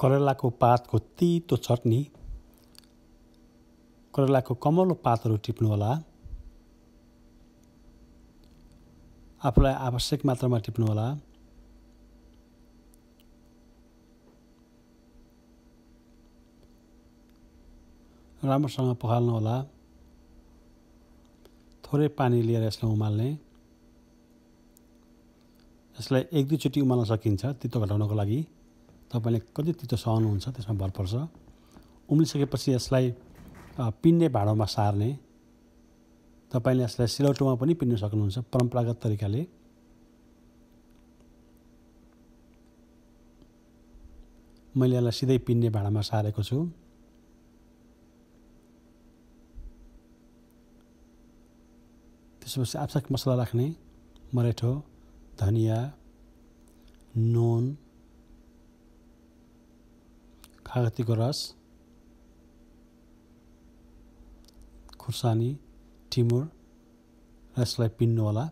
करेलाको पातको तितो चटनी करेलाको कमलो पातहरू टिप्नुहोला। आफूलाई आवश्यक मात्रामा टिप्नुहोला। राम्रोसँग पखाल्नुहोला। थोरै पानी लिएर यसलाई उमाल्ने। यसलाई एक दुईचोटि उमाल्न सकिन्छ तितो घटाउनको लागि। तपाईँले कति तितो सहनुहुन्छ त्यसमा भर पर्छ। उम्लिसकेपछि यसलाई पिन्ने भाँडोमा सार्ने। तपाईँले यसलाई सिलौटोमा पनि पिन्न सक्नुहुन्छ परम्परागत तरिकाले। मैले यसलाई सिधै पिन्ने भाँडामा सारेको छु। त्यसपछि आवश्यक मसला राख्ने मरेठो धनिया नुन कागतीको रस खुर्सानी टिमुर र यसलाई पिन्नुहोला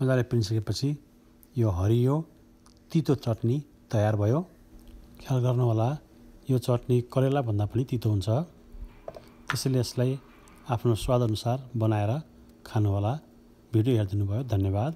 मजाले पिनिसकेपछि यो हरियो तितो चटनी तयार भयो। ख्याल गर्नुहोला यो चटनी करेलाभन्दा पनि तितो हुन्छ। त्यसैले यसलाई आफ्नो स्वादअनुसार बनाएर खानुहोला। भिडियो हेरिदिनु भयो धन्यवाद।